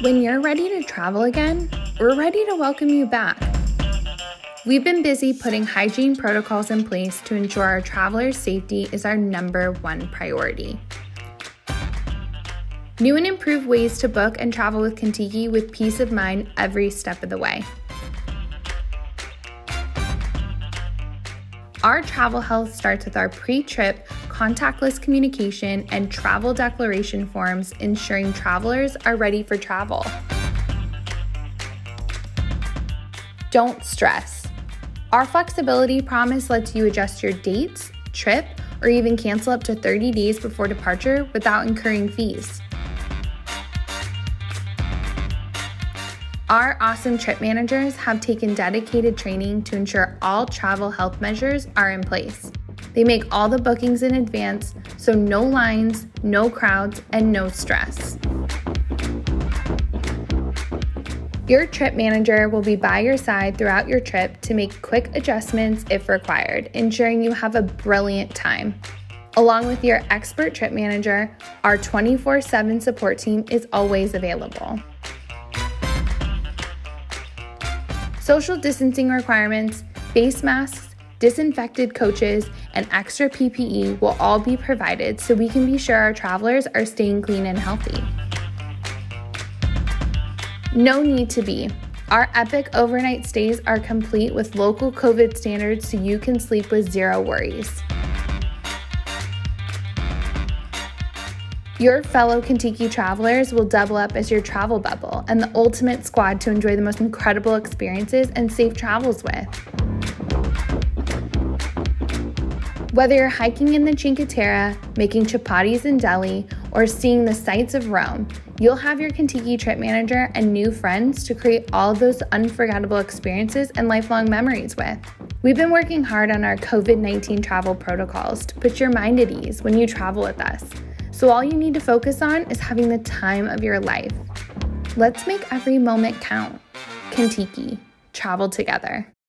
When you're ready to travel again, we're ready to welcome you back. We've been busy putting hygiene protocols in place to ensure our travelers' safety is our number one priority. New and improved ways to book and travel with Contiki with peace of mind every step of the way. Our travel health starts with our pre trip contactless communication and travel declaration forms, ensuring travelers are ready for travel. Don't stress. Our flexibility promise lets you adjust your dates, trip, or even cancel up to 30 days before departure without incurring fees. Our awesome trip managers have taken dedicated training to ensure all travel health measures are in place. They make all the bookings in advance, so no lines, no crowds, and no stress. Your trip manager will be by your side throughout your trip to make quick adjustments if required, ensuring you have a brilliant time. Along with your expert trip manager, our 24 7 support team is always available. Social distancing requirements, face masks, disinfected coaches, and extra PPE will all be provided so we can be sure our travelers are staying clean and healthy. No need to be. Our epic overnight stays are complete with local COVID standards so you can sleep with zero worries. Your fellow Contiki travelers will double up as your travel bubble and the ultimate squad to enjoy the most incredible experiences and safe travels with. Whether you're hiking in the Cinque Terre, making chapatis in Delhi, or seeing the sights of Rome, you'll have your Contiki trip manager and new friends to create all those unforgettable experiences and lifelong memories with. We've been working hard on our COVID 19 travel protocols to put your mind at ease when you travel with us. So all you need to focus on is having the time of your life. Let's make every moment count. Contiki, travel together.